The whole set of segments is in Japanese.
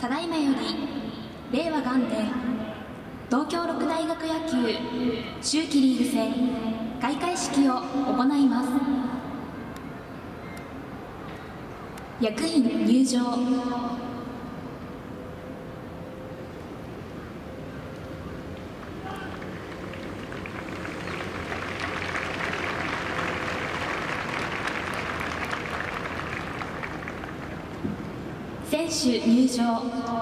ただいまより令和元年東京六大学野球秋季リーグ戦開会式を行います。役員入場。選手入場。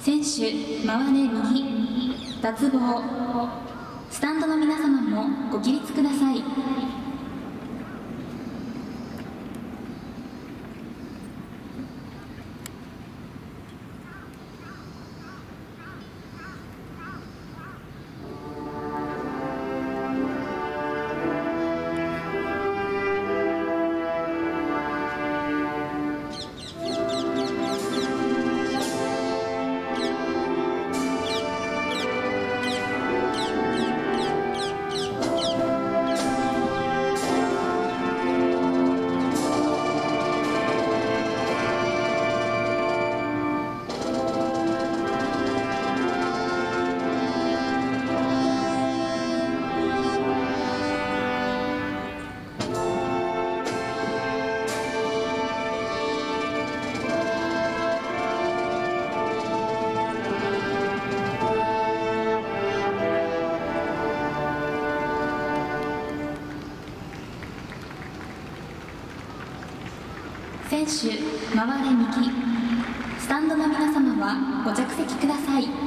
選手回れ右。脱帽。スタンドの皆様もご起立ください。選手回れ右。スタンドの皆様はご着席ください。